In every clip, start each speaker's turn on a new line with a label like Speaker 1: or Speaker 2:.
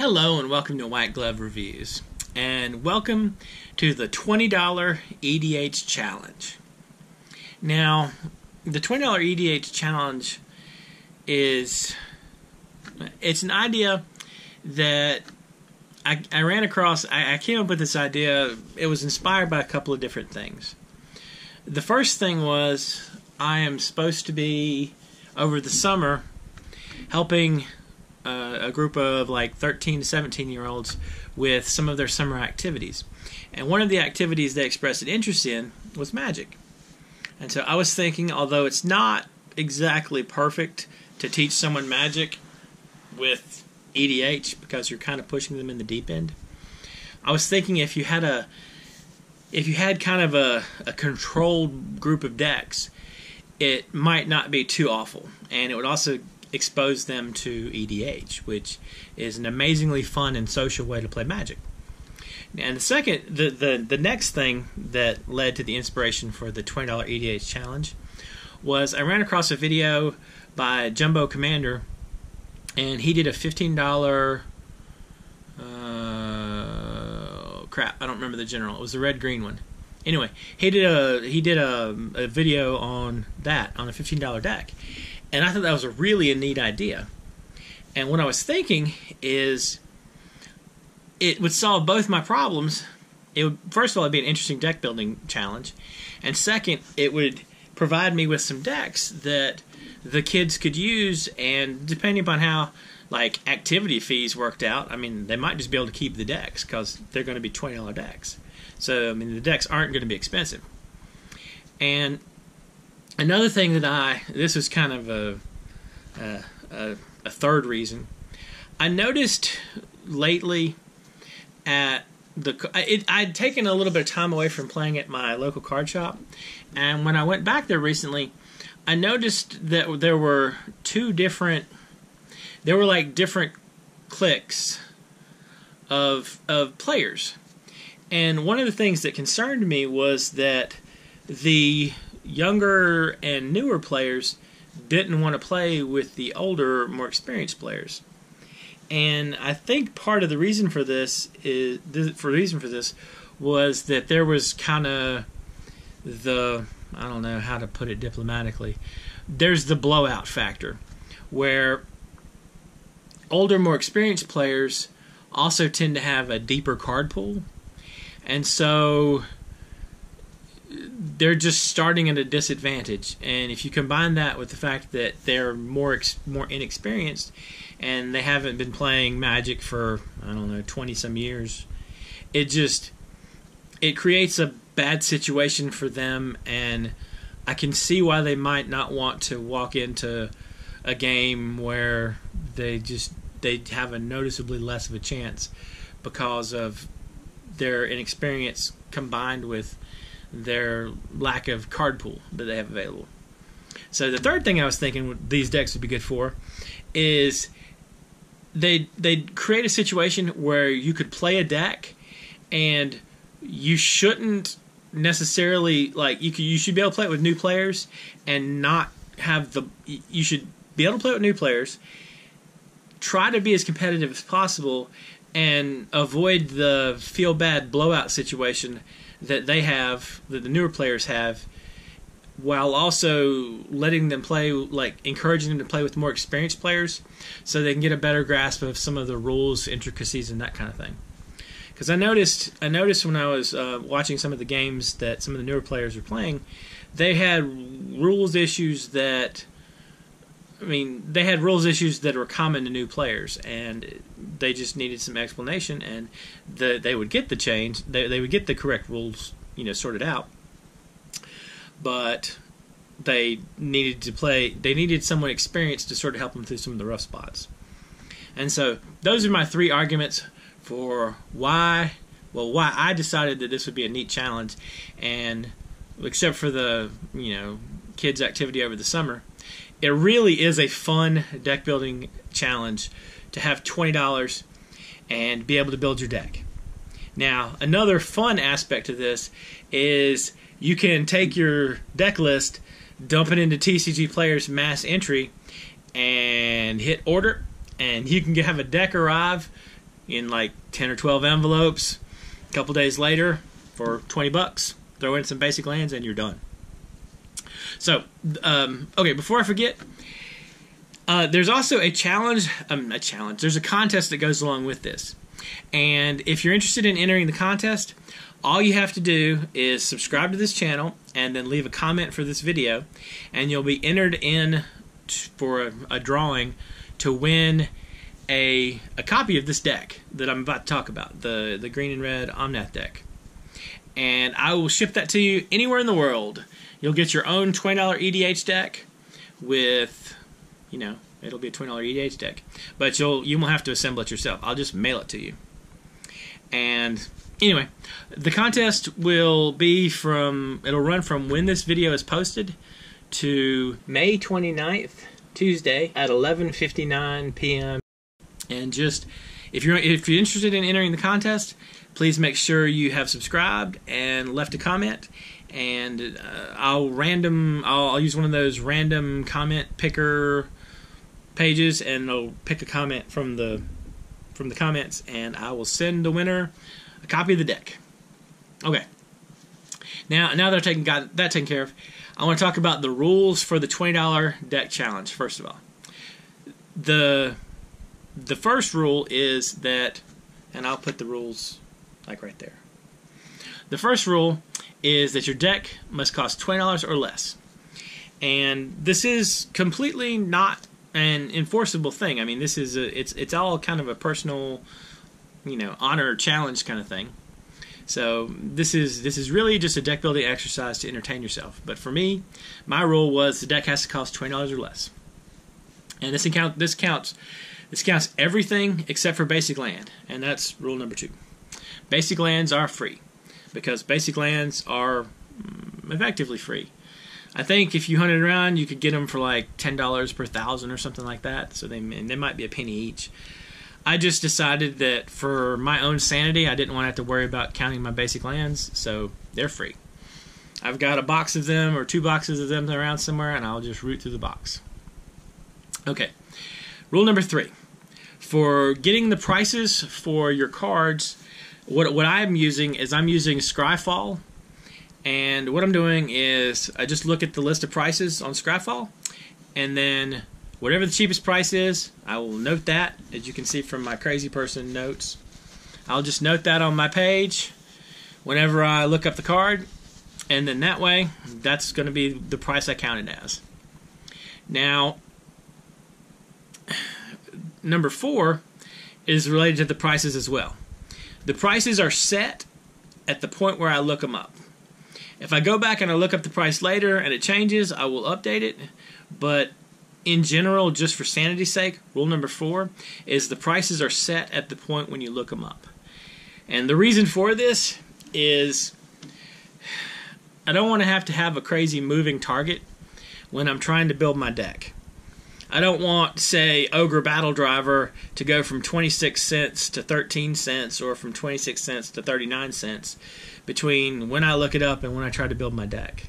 Speaker 1: Hello and welcome to White Glove Reviews. And welcome to the $20 EDH Challenge. Now, the $20 EDH Challenge is it's an idea that I, I ran across I, I came up with this idea it was inspired by a couple of different things. The first thing was I am supposed to be over the summer helping uh, a group of like 13 to 17 year olds with some of their summer activities. And one of the activities they expressed an interest in was magic. And so I was thinking, although it's not exactly perfect to teach someone magic with EDH because you're kind of pushing them in the deep end, I was thinking if you had a if you had kind of a, a controlled group of decks, it might not be too awful. And it would also expose them to EDH, which is an amazingly fun and social way to play Magic. And the second, the, the, the next thing that led to the inspiration for the $20 EDH challenge was I ran across a video by Jumbo Commander, and he did a $15. Uh, crap, I don't remember the general. It was the red green one. Anyway, he did a he did a, a video on that on a $15 deck, and I thought that was a really a neat idea. And what I was thinking is it would solve both my problems. It would first of all it'd be an interesting deck building challenge. And second, it would provide me with some decks that the kids could use and depending upon how like activity fees worked out, I mean, they might just be able to keep the decks because they're going to be twenty dollar decks. So I mean, the decks aren't going to be expensive. And another thing that I this is kind of a, a, a third reason I noticed lately at the it, I'd taken a little bit of time away from playing at my local card shop, and when I went back there recently, I noticed that there were two different there were like different cliques of of players. And one of the things that concerned me was that the younger and newer players didn't want to play with the older, more experienced players. And I think part of the reason for this is for the reason for this was that there was kind of the I don't know how to put it diplomatically. There's the blowout factor where older, more experienced players also tend to have a deeper card pool. And so they're just starting at a disadvantage. And if you combine that with the fact that they're more ex- more inexperienced and they haven't been playing Magic for I don't know twenty some years, it just it creates a bad situation for them. And I can see why they might not want to walk into a game where they just they have a noticeably less of a chance because of their inexperience combined with their lack of card pool that they have available. So the third thing I was thinking these decks would be good for is they they create a situation where you could play a deck and you shouldn't necessarily like you could you should be able to play it with new players and not have the you should be able to play with new players try to be as competitive as possible and avoid the feel bad blowout situation that they have, that the newer players have, while also letting them play, like encouraging them to play with more experienced players, so they can get a better grasp of some of the rules, intricacies, and that kind of thing. Because I noticed, I noticed when I was uh, watching some of the games that some of the newer players were playing, they had rules issues that I mean, they had rules issues that were common to new players, and they just needed some explanation, and the, they would get the change, they, they would get the correct rules, you know, sorted out. But they needed to play, they needed someone experienced to sort of help them through some of the rough spots. And so, those are my three arguments for why, well, why I decided that this would be a neat challenge, and except for the, you know, kids' activity over the summer it really is a fun deck building challenge to have $20 and be able to build your deck. Now, another fun aspect of this is you can take your deck list, dump it into TCG Player's mass entry, and hit order, and you can have a deck arrive in like 10 or 12 envelopes. A couple days later, for 20 bucks, throw in some basic lands and you're done. So, um, okay, before I forget, uh, there's also a challenge, um, a challenge. There's a contest that goes along with this. And if you're interested in entering the contest, all you have to do is subscribe to this channel and then leave a comment for this video, and you'll be entered in for a, a drawing to win a a copy of this deck that I'm about to talk about, the the green and red Omnath deck. And I will ship that to you anywhere in the world. You'll get your own $20 EDH deck with, you know, it'll be a $20 EDH deck. But you'll you won't have to assemble it yourself. I'll just mail it to you. And anyway, the contest will be from it'll run from when this video is posted to May 29th, Tuesday at 11:59 p.m. And just if you're if you're interested in entering the contest, please make sure you have subscribed and left a comment. And uh, I'll random I'll, I'll use one of those random comment picker pages, and I'll pick a comment from the from the comments, and I will send the winner a copy of the deck. Okay. Now, now that I've taken got that taken care of, I want to talk about the rules for the twenty dollar deck challenge. First of all, the the first rule is that, and I'll put the rules like right there. The first rule is that your deck must cost twenty dollars or less, and this is completely not an enforceable thing. I mean, this is a, it's it's all kind of a personal, you know, honor challenge kind of thing. So this is this is really just a deck building exercise to entertain yourself. But for me, my rule was the deck has to cost twenty dollars or less, and this account this counts this counts everything except for basic land, and that's rule number two. Basic lands are free because basic lands are mm, effectively free. I think if you hunted around, you could get them for like ten dollars per thousand or something like that. So they and they might be a penny each. I just decided that for my own sanity, I didn't want to have to worry about counting my basic lands, so they're free. I've got a box of them or two boxes of them around somewhere, and I'll just root through the box. Okay, rule number three: for getting the prices for your cards, what what I'm using is I'm using Scryfall and what I'm doing is I just look at the list of prices on Scryfall, and then whatever the cheapest price is, I will note that, as you can see from my crazy person notes. I'll just note that on my page whenever I look up the card, and then that way, that's going to be the price I counted as. Now, number four is related to the prices as well. The prices are set at the point where I look them up. If I go back and I look up the price later and it changes, I will update it. But in general, just for sanity's sake, rule number four is the prices are set at the point when you look them up. And the reason for this is I don't want to have to have a crazy moving target when I'm trying to build my deck. I don't want, say, Ogre Battle Driver to go from 26 cents to 13 cents or from 26 cents to 39 cents between when I look it up and when I try to build my deck.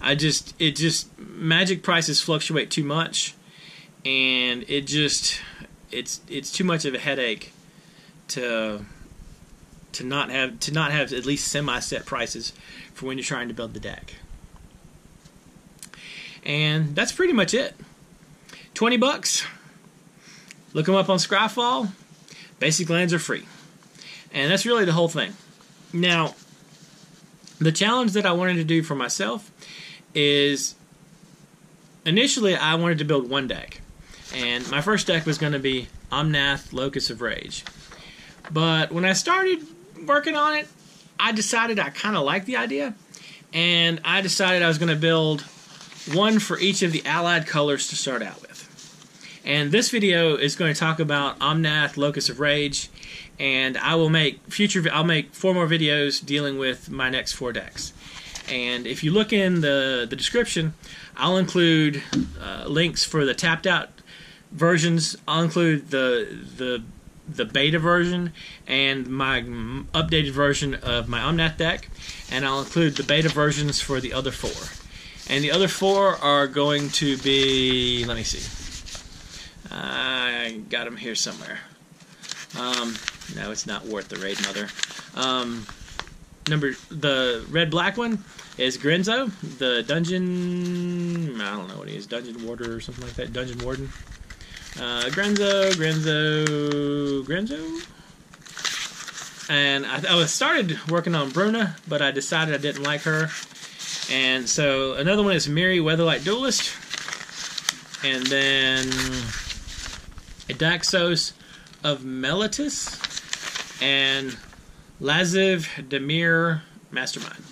Speaker 1: I just it just magic prices fluctuate too much and it just it's it's too much of a headache to to not have to not have at least semi set prices for when you're trying to build the deck. And that's pretty much it. 20 bucks. Look them up on Scryfall. Basic lands are free. And that's really the whole thing. Now, the challenge that I wanted to do for myself is initially I wanted to build one deck. And my first deck was going to be Omnath Locus of Rage. But when I started working on it, I decided I kind of liked the idea. And I decided I was going to build one for each of the allied colors to start out with. And this video is going to talk about Omnath Locus of Rage and I will make future. I'll make four more videos dealing with my next four decks. And if you look in the the description, I'll include uh, links for the tapped out versions. I'll include the the the beta version and my updated version of my Omnath deck, and I'll include the beta versions for the other four. And the other four are going to be. Let me see. I got him here somewhere. Um, no, it's not worth the raid, mother. Um, number the red black one is Grenzo, the dungeon. I don't know what he is, dungeon warder or something like that. Dungeon warden. Uh, Grenzo, Grenzo, Grenzo. And I, I started working on Bruna, but I decided I didn't like her. And so another one is Mirri Weatherlight Duelist. And then a Daxos of Meletis and Lazav Dimir Mastermind.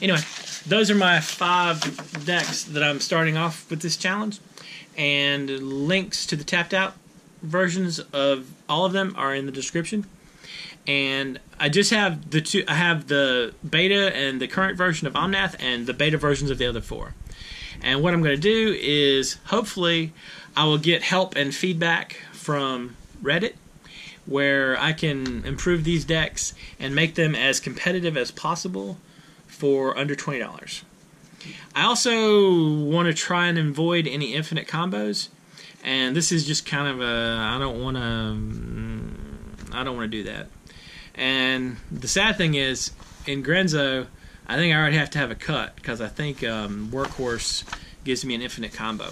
Speaker 1: Anyway, those are my five decks that I'm starting off with this challenge. And links to the tapped out versions of all of them are in the description. And I just have the two I have the beta and the current version of Omnath and the beta versions of the other four. And what I'm going to do is hopefully I will get help and feedback from Reddit where I can improve these decks and make them as competitive as possible for under $20. I also want to try and avoid any infinite combos, and this is just kind of a I don't want to mm, I don't want to do that. And the sad thing is in Grenzo, I think I already have to have a cut because I think um, Workhorse gives me an infinite combo.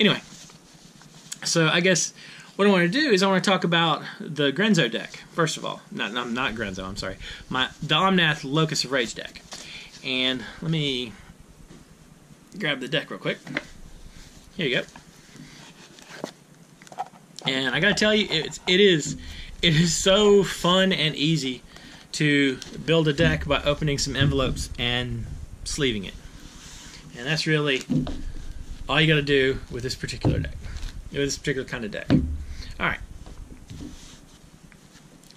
Speaker 1: Anyway, so I guess what I want to do is I want to talk about the Grenzo deck first of all. Not not, not Grenzo. I'm sorry. My the Omnath Locus of Rage deck. And let me grab the deck real quick. Here you go. And I gotta tell you, it's it is it is so fun and easy to build a deck by opening some envelopes and sleeving it. And that's really all you gotta do with this particular deck. With this particular kind of deck. Alright.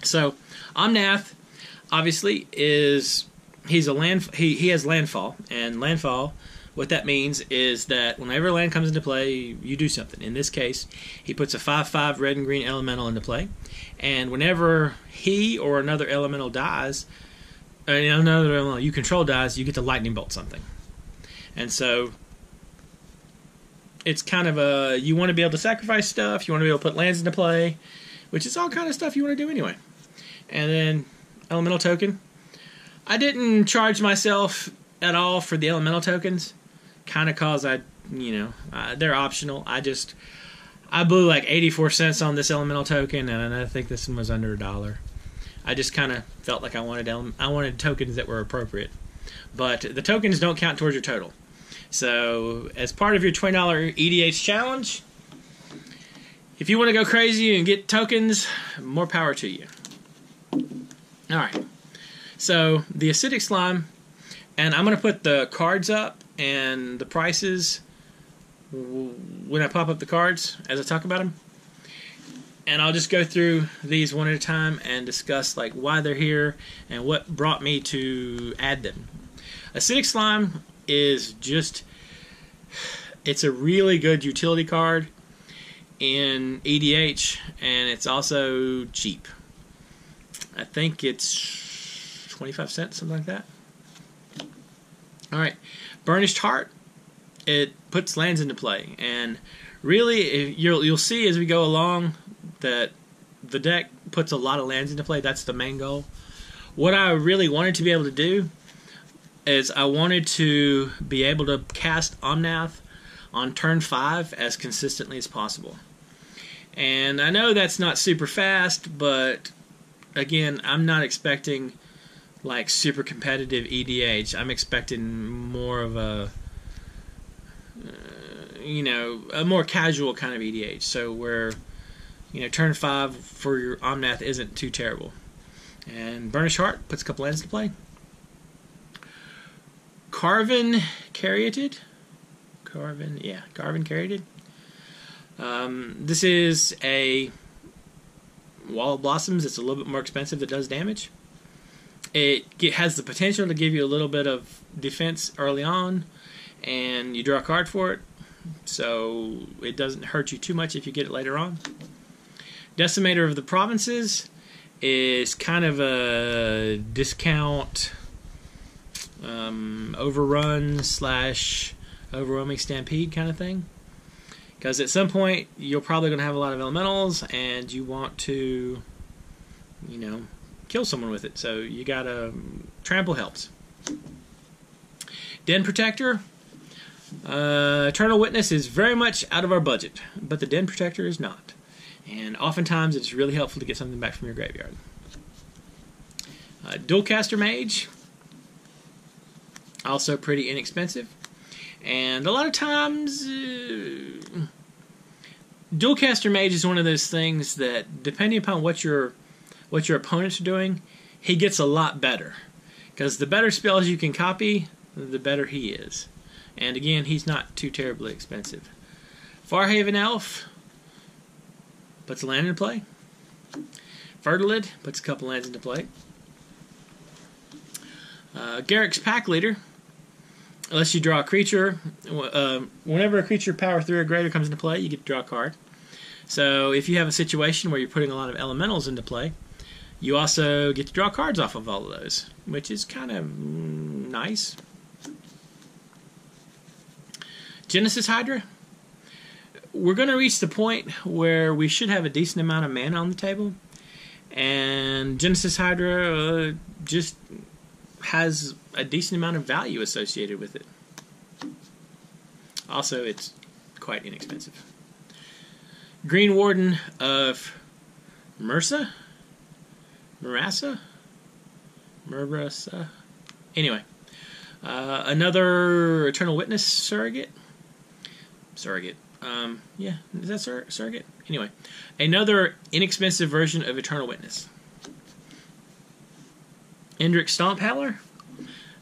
Speaker 1: So Omnath obviously is he's a land he, he has landfall and landfall what that means is that whenever land comes into play you do something in this case he puts a 5-5 red and green elemental into play and whenever he or another elemental dies uh, another elemental you control dies you get to lightning bolt something and so it's kind of a you want to be able to sacrifice stuff you want to be able to put lands into play which is all kind of stuff you want to do anyway and then elemental token I didn't charge myself at all for the elemental tokens, kind of cause I, you know, uh, they're optional. I just I blew like 84 cents on this elemental token, and I think this one was under a dollar. I just kind of felt like I wanted ele- I wanted tokens that were appropriate, but the tokens don't count towards your total. So, as part of your $20 EDH challenge, if you want to go crazy and get tokens, more power to you. All right. So the acidic slime, and I'm going to put the cards up and the prices when I pop up the cards as I talk about them. And I'll just go through these one at a time and discuss like why they're here and what brought me to add them. Acidic slime is just it's a really good utility card in EDH and it's also cheap. I think it's 25 cents, something like that. All right, Burnished Heart. It puts lands into play, and really, you'll you'll see as we go along that the deck puts a lot of lands into play. That's the main goal. What I really wanted to be able to do is I wanted to be able to cast Omnath on turn five as consistently as possible. And I know that's not super fast, but again, I'm not expecting like super competitive EDH. I'm expecting more of a uh, you know a more casual kind of EDH. So where you know turn five for your Omnath isn't too terrible. And Burnish Heart puts a couple lands to play. Carven Caryatid. Carven, yeah, Carven Caryatid. Um, this is a Wall of Blossoms. It's a little bit more expensive. That does damage. It has the potential to give you a little bit of defense early on, and you draw a card for it, so it doesn't hurt you too much if you get it later on. Decimator of the Provinces is kind of a discount um, overrun slash overwhelming stampede kind of thing. Because at some point you're probably going to have a lot of elementals, and you want to you know, kill someone with it. So you gotta trample helps. Den Protector. Uh, Eternal Witness is very much out of our budget, but the Den Protector is not. And oftentimes it's really helpful to get something back from your graveyard. Uh, Dualcaster Mage. Also pretty inexpensive. And a lot of times, uh, Dualcaster Mage is one of those things that, depending upon what your what your opponents are doing, he gets a lot better. Because the better spells you can copy, the better he is. And again, he's not too terribly expensive. Farhaven Elf puts a land into play. Fertilid puts a couple lands into play. Uh, Garruk's Pack Leader unless you draw a creature. Uh, whenever a creature power three or greater comes into play, you get to draw a card. So if you have a situation where you're putting a lot of elementals into play, you also get to draw cards off of all of those, which is kind of nice. Genesis Hydra. We're going to reach the point where we should have a decent amount of mana on the table, and Genesis Hydra uh, just has a decent amount of value associated with it. Also, it's quite inexpensive. Green Warden of Mursa? Marassa? Marassa? Anyway, uh, another Eternal Witness surrogate. Surrogate. Um, yeah, is that sur- surrogate? Anyway, another inexpensive version of Eternal Witness. Indrik Stomphowler.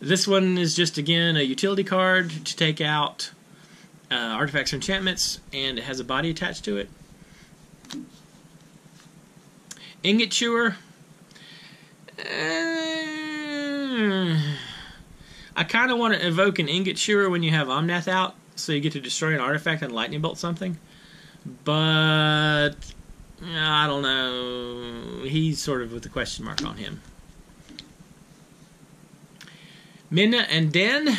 Speaker 1: This one is just again a utility card to take out uh, artifacts or enchantments, and it has a body attached to it. Ingot Chewer. Uh, I kind of want to evoke an Ingot Chewer when you have Omnath out, so you get to destroy an artifact and lightning bolt something. But I don't know. He's sort of with a question mark on him. Mina and Denn,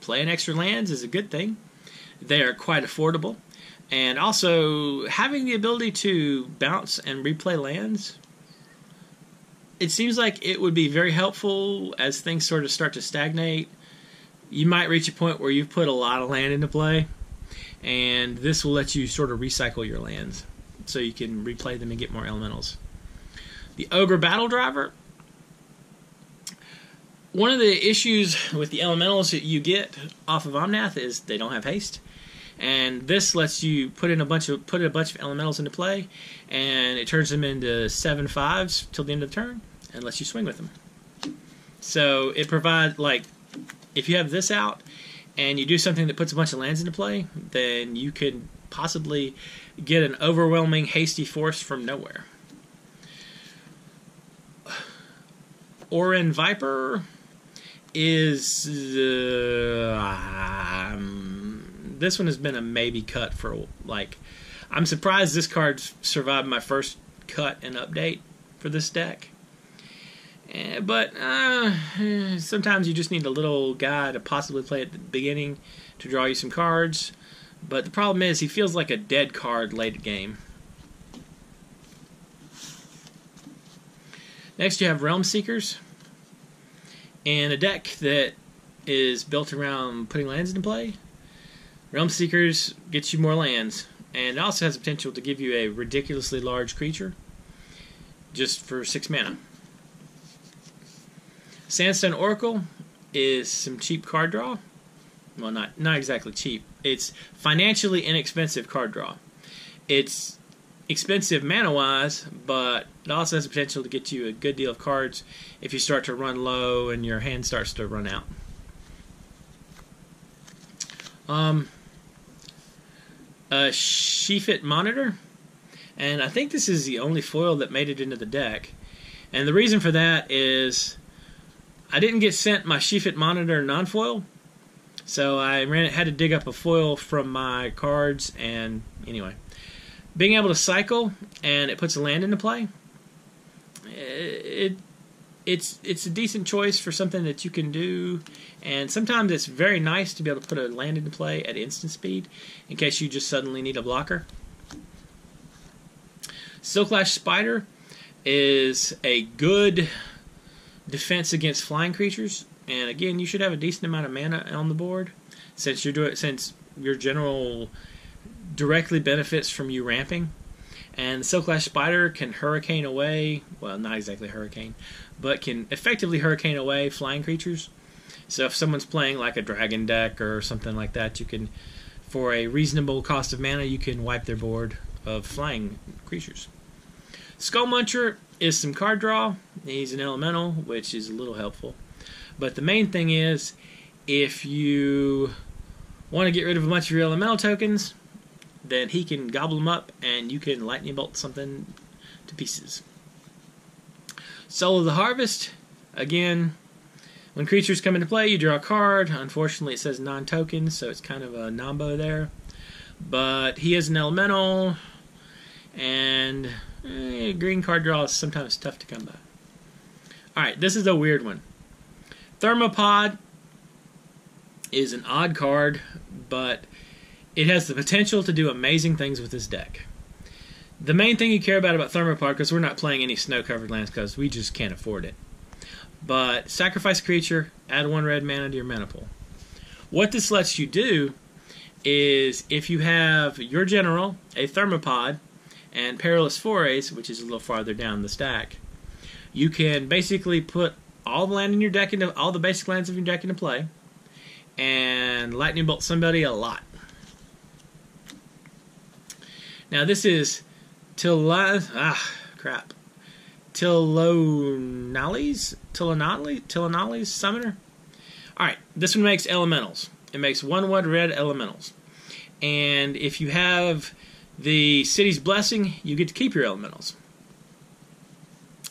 Speaker 1: playing extra lands is a good thing. They are quite affordable. And also, having the ability to bounce and replay lands, it seems like it would be very helpful as things sort of start to stagnate. You might reach a point where you've put a lot of land into play, and this will let you sort of recycle your lands so you can replay them and get more elementals. The Ogre Battle Driver one of the issues with the elementals that you get off of Omnath is they don't have haste. And this lets you put in a bunch of put a bunch of elementals into play, and it turns them into seven fives till the end of the turn, and lets you swing with them. So it provides like if you have this out and you do something that puts a bunch of lands into play, then you could possibly get an overwhelming hasty force from nowhere. Ohran Viper is uh, um, this one has been a maybe cut for like I'm surprised this card survived my first cut and update for this deck. Eh, but uh, sometimes you just need a little guy to possibly play at the beginning to draw you some cards. But the problem is he feels like a dead card late game. Next you have Realm Seekers and a deck that is built around putting lands into play. Realm Seekers gets you more lands, and it also has the potential to give you a ridiculously large creature just for six mana. Sandstone Oracle is some cheap card draw. Well, not not exactly cheap. It's financially inexpensive card draw. It's expensive mana wise, but it also has the potential to get you a good deal of cards if you start to run low and your hand starts to run out. Um, a Shefet Monitor, and I think this is the only foil that made it into the deck. And the reason for that is I didn't get sent my Shefet Monitor non-foil, so I ran had to dig up a foil from my cards. And anyway, being able to cycle and it puts a land into play, it it's it's a decent choice for something that you can do. And sometimes it's very nice to be able to put a land into play at instant speed in case you just suddenly need a blocker. Silklash Spider is a good defense against flying creatures. And again, you should have a decent amount of mana on the board since you're doing since your general directly benefits from you ramping. And Silklash Spider can hurricane away, well, not exactly hurricane, but can effectively hurricane away flying creatures. So if someone's playing like a dragon deck or something like that, you can, for a reasonable cost of mana, you can wipe their board of flying creatures. Skullmulcher is some card draw. He's an elemental, which is a little helpful. But the main thing is, if you want to get rid of a bunch of your elemental tokens, then he can gobble them up and you can lightning bolt something to pieces. Soul of the Harvest, again, when creatures come into play, you draw a card. Unfortunately, it says non token, so it's kind of a nombo there. But he is an elemental, and eh, green card draw is sometimes tough to come by. Alright, this is a weird one. Thermopod is an odd card, but it has the potential to do amazing things with this deck. The main thing you care about about Thermopod, because we're not playing any snow-covered lands because we just can't afford it. But sacrifice creature, add one red mana to your mana pool. What this lets you do is if you have your general, a Thermopod, and Perilous Forays, which is a little farther down the stack, you can basically put all the land in your deck into all the basic lands of your deck into play, and lightning bolt somebody a lot. Now this is Tila ah crap. Tilonalli's Tilonalli Tilonalli's summoner. Alright, this one makes elementals. It makes one one red elementals. And if you have the city's blessing, you get to keep your elementals.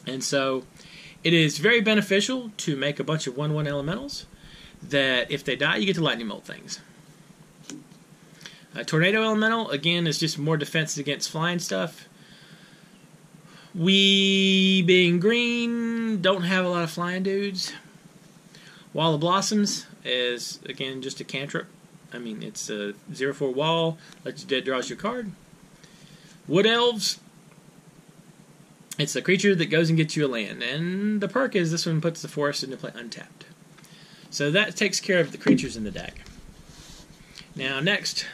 Speaker 1: And so it is very beneficial to make a bunch of 1 1 elementals that if they die, you get to lightning bolt things. A tornado elemental, again, is just more defense against flying stuff. We, being green, don't have a lot of flying dudes. Wall of Blossoms is, again, just a cantrip. I mean, it's a 0 4 wall, lets you dead draws your card. Wood Elves, it's a creature that goes and gets you a land. And the perk is this one puts the forest into play untapped. So that takes care of the creatures in the deck. Now, next,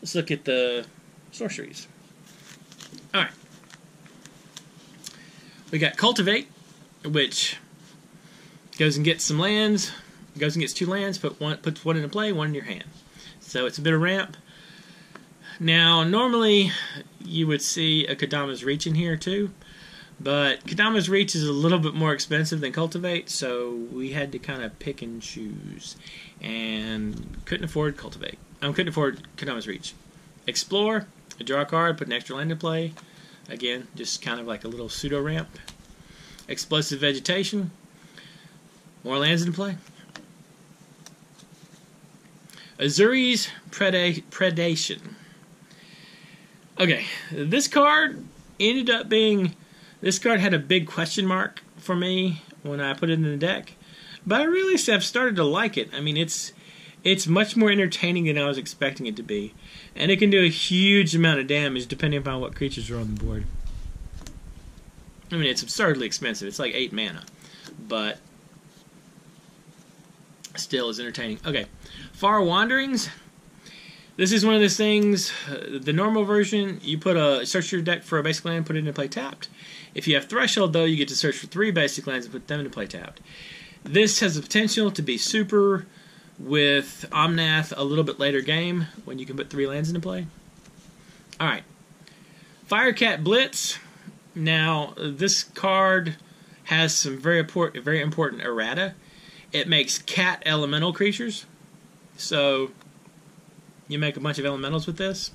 Speaker 1: let's look at the sorceries. Alright. We got Cultivate, which goes and gets some lands, goes and gets two lands, put one, puts one into play, one in your hand. So it's a bit of ramp. Now, normally you would see a Kodama's Reach in here too, but Kodama's Reach is a little bit more expensive than Cultivate, so we had to kind of pick and choose, and couldn't afford Cultivate. I um, couldn't afford Kodama's Reach. Explore, draw a card, put an extra land in play. Again, just kind of like a little pseudo ramp. Explosive Vegetation, more lands in play. Ezuri's Preda- Predation. Okay, this card ended up being. This card had a big question mark for me when I put it in the deck, but I really have started to like it. I mean, it's it's much more entertaining than I was expecting it to be, and it can do a huge amount of damage depending upon what creatures are on the board. I mean, it's absurdly expensive. It's like eight mana, but still is entertaining. Okay, Far Wanderings. This is one of those things. Uh, the normal version, you put a search your deck for a basic land, put it into play tapped. If you have Threshold, though, you get to search for three basic lands and put them into play tapped. This has the potential to be super with Omnath a little bit later game when you can put three lands into play. All right, Firecat Blitz. Now this card has some very important, very important errata. It makes cat elemental creatures, so you make a bunch of elementals with this.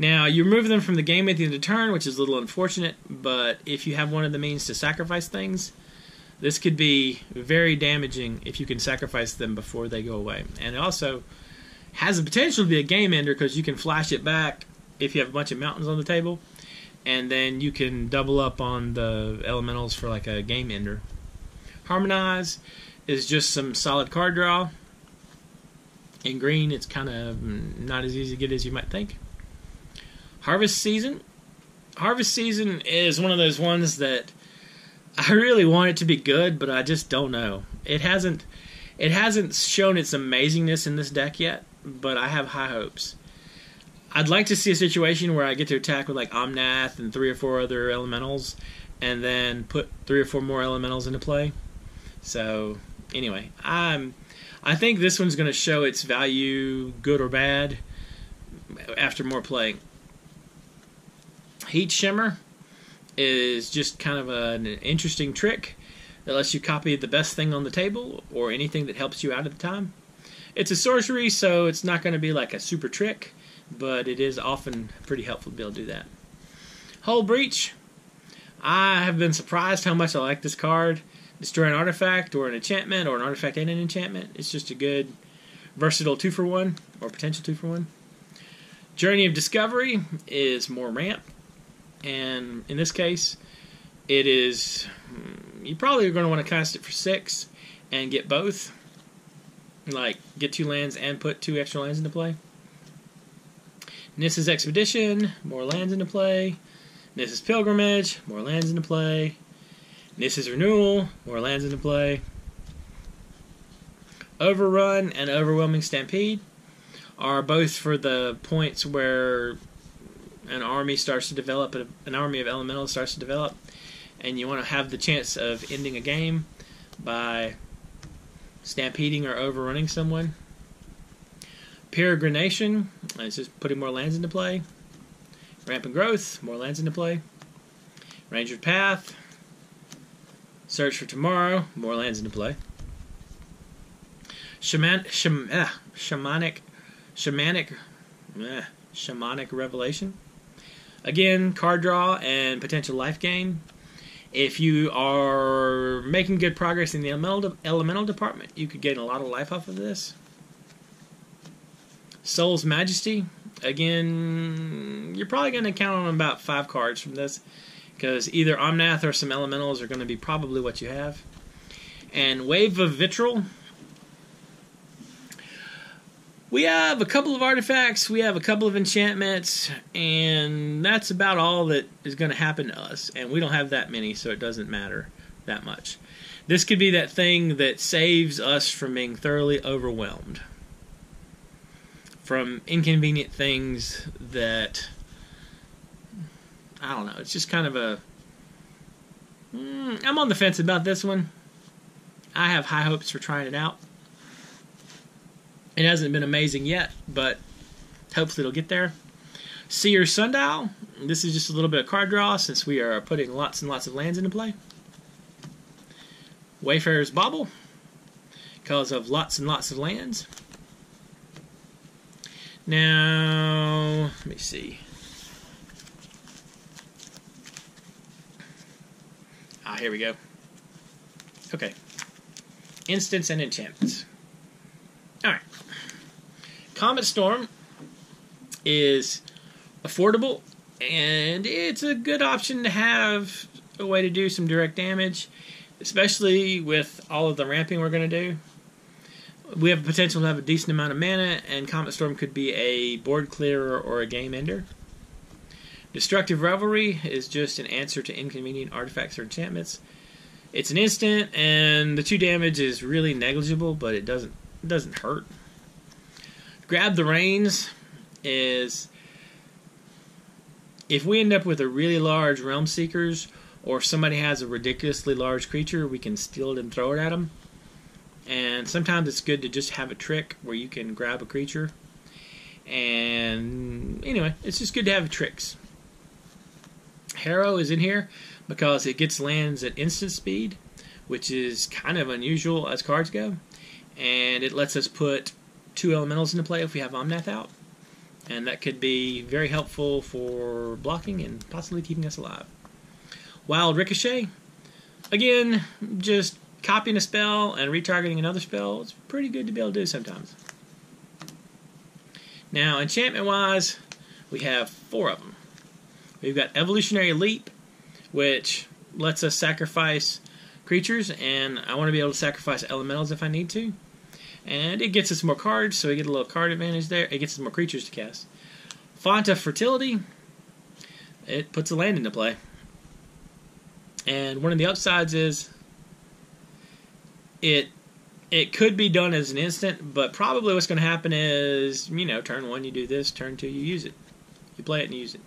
Speaker 1: Now, you remove them from the game at the end of the turn, which is a little unfortunate, but if you have one of the means to sacrifice things, this could be very damaging if you can sacrifice them before they go away. And it also has the potential to be a game ender because you can flash it back if you have a bunch of mountains on the table, and then you can double up on the elementals for like a game ender. Harmonize is just some solid card draw. In green, it's kind of mm, not as easy to get as you might think. Harvest season. Harvest Season is one of those ones that I really want it to be good, but I just don't know. It hasn't it hasn't shown its amazingness in this deck yet, but I have high hopes. I'd like to see a situation where I get to attack with like Omnath and three or four other elementals, and then put three or four more elementals into play. So anyway, I'm I think this one's going to show its value, good or bad, after more play. Heat Shimmer is just kind of an interesting trick that lets you copy the best thing on the table or anything that helps you out at the time. It's a sorcery, so it's not going to be like a super trick, but it is often pretty helpful to be able to do that. Hull Breach. I have been surprised how much I like this card. Destroy an artifact or an enchantment or an artifact and an enchantment. It's just a good, versatile two for one or potential two for one. Journey of Discovery is more ramp, and in this case, it is. Hmm, you probably are going to want to cast it for six and get both. Like, get two lands and put two extra lands into play. Nissa's Expedition, more lands into play. Nissa's Pilgrimage, more lands into play. Nissa's Renewal, more lands into play. Overrun and Overwhelming Stampede are both for the points where an army starts to develop, an army of elementals starts to develop, and you want to have the chance of ending a game by stampeding or overrunning someone. Peregrination is just putting more lands into play. Rampant Growth, more lands into play. Ranger's Path, Search for Tomorrow, more lands into play. Shaman, sham, uh, shamanic, shamanic, uh, shamanic revelation. Again, card draw and potential life gain. If you are making good progress in the elemental, elemental department, you could gain a lot of life off of this. Soul's Majesty. Again, you're probably going to count on about five cards from this because either Omnath or some elementals are going to be probably what you have. And Wave of Vitriol. We have a couple of artifacts, we have a couple of enchantments, and that's about all that is going to happen to us. And we don't have that many, so it doesn't matter that much. This could be that thing that saves us from being thoroughly overwhelmed. From inconvenient things that I don't know. It's just kind of a. Mm, I'm on the fence about this one. I have high hopes for trying it out. It hasn't been amazing yet, but hopefully it'll get there. Seer Sundial. This is just a little bit of card draw since we are putting lots and lots of lands into play. Wayfarer's Bauble. Because of lots and lots of lands. Now, let me see. Ah, here we go. Okay. Instants and enchantments. Comet Storm is affordable and it's a good option to have a way to do some direct damage, especially with all of the ramping we're going to do. We have potential to have a decent amount of mana, and Comet Storm could be a board clearer or a game ender. Destructive Revelry is just an answer to inconvenient artifacts or enchantments. It's an instant, and the two damage is really negligible, but it doesn't it doesn't hurt. Grab the Reins is if we end up with a really large Realm Seekers, or if somebody has a ridiculously large creature, we can steal it and throw it at them. And sometimes it's good to just have a trick where you can grab a creature. And anyway, it's just good to have tricks. Harrow is in here because it gets lands at instant speed, which is kind of unusual as cards go. And it lets us put two elementals into play if we have Omnath out. And that could be very helpful for blocking and possibly keeping us alive. Wild Ricochet. Again, just copying a spell and retargeting another spell. It's pretty good to be able to do sometimes. Now, enchantment wise, we have four of them. We've got Evolutionary Leap, which lets us sacrifice creatures, and I want to be able to sacrifice elementals if I need to. And it gets us more cards, so we get a little card advantage there. It gets us more creatures to cast. Font of Fertility it puts a land into play. And one of the upsides is it it could be done as an instant, but probably what's going to happen is, you know, turn one you do this, turn two you use it. You play it and use it.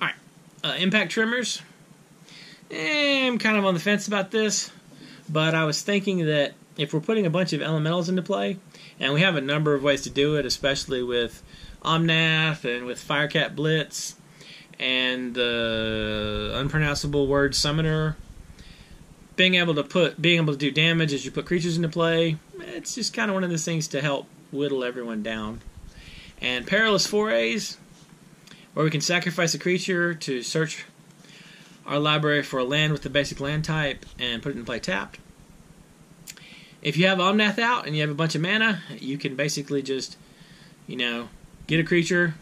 Speaker 1: All right, uh, Impact Tremors. Eh, I'm kind of on the fence about this, but I was thinking that if we're putting a bunch of elementals into play, and we have a number of ways to do it, especially with Omnath and with Firecat Blitz and the unpronounceable word Summoner being able to put being able to do damage as you put creatures into play it's just kind of one of those things to help whittle everyone down. And perilous forays where we can sacrifice a creature to search our library for a land with the basic land type and put it in play tapped if you have omnath out and you have a bunch of mana you can basically just you know get a creature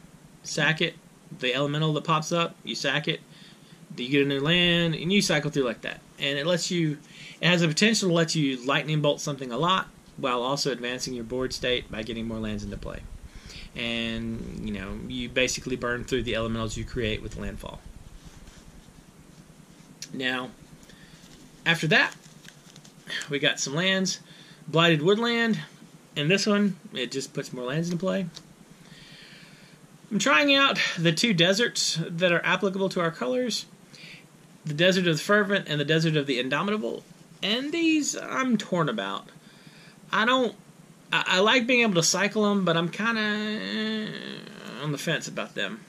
Speaker 1: sack it the elemental that pops up you sack it you get a new land and you cycle through like that. And it lets you it has the potential to let you lightning bolt something a lot while also advancing your board state by getting more lands into play. And you know you basically burn through the elementals you create with landfall. Now after that we got some lands blighted woodland and this one it just puts more lands into play i'm trying out the two deserts that are applicable to our colors the Desert of the Fervent and the Desert of the Indomitable. And these I'm torn about. I don't. I, I like being able to cycle them, but I'm kind of on the fence about them.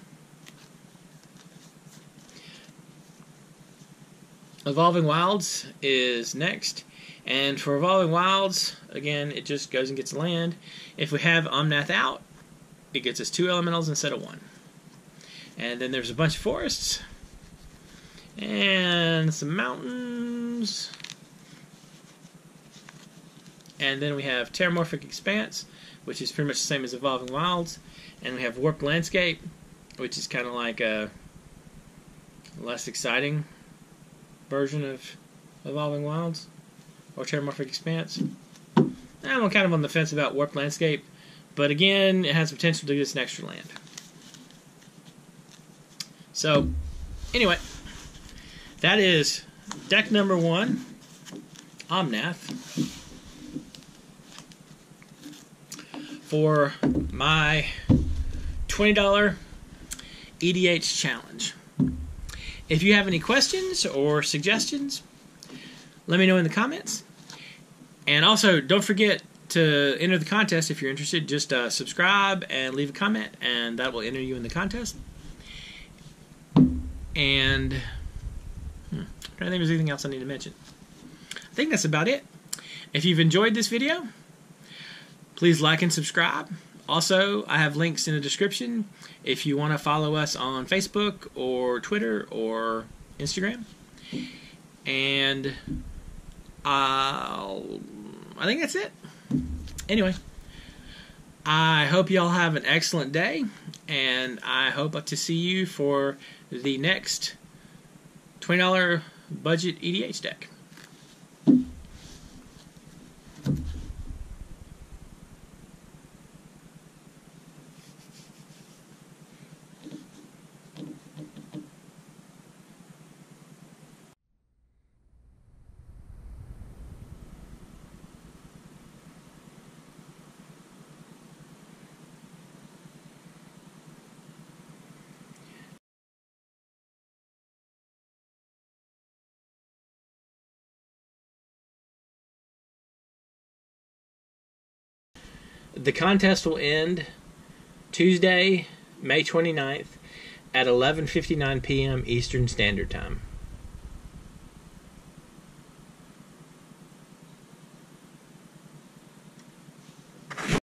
Speaker 1: Evolving Wilds is next. And for Evolving Wilds, again, it just goes and gets land. If we have Omnath out, it gets us two elementals instead of one. And then there's a bunch of forests. And some mountains. And then we have Terramorphic Expanse, which is pretty much the same as Evolving Wilds. And we have Warped Landscape, which is kind of like a less exciting version of Evolving Wilds or Terramorphic Expanse. I'm kind of on the fence about Warped Landscape, but again, it has potential to get us an extra land. So, anyway, that is deck number one, Omnath, for my $20 EDH challenge. If you have any questions or suggestions, let me know in the comments. And also, don't forget to enter the contest if you're interested. Just uh, subscribe and leave a comment, and that will enter you in the contest. And I don't think there's anything else I need to mention. I think that's about it. If you've enjoyed this video, please like and subscribe. Also, I have links in the description if you want to follow us on Facebook or Twitter or Instagram. And I'll, I think that's it. Anyway, I hope y'all have an excellent day, and I hope to see you for the next $20 budget EDH deck. The contest will end Tuesday, May 29th at 11:59 p.m. Eastern Standard Time.